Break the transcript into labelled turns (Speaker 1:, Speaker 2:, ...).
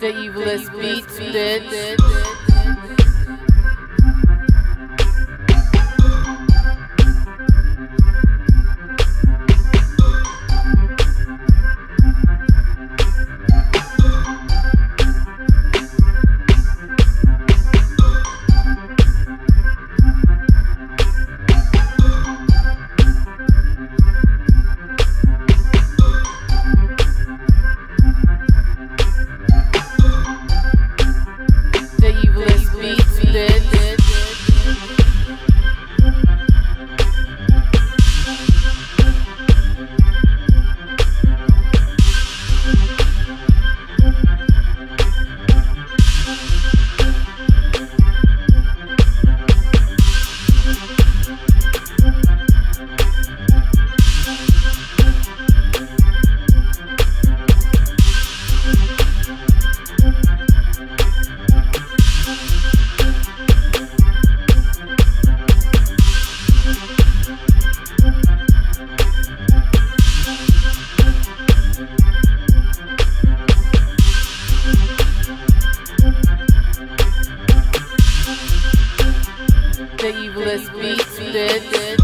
Speaker 1: The evilest beats, bitch. the evilest beats, bitch.